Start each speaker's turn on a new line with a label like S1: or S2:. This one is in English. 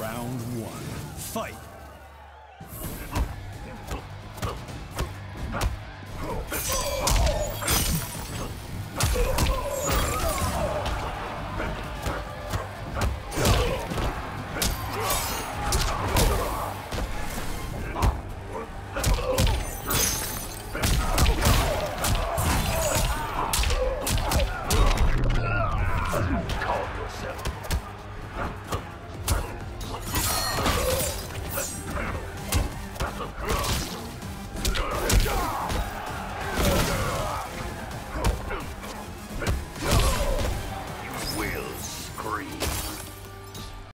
S1: Round one. Fight! Call yourself greed.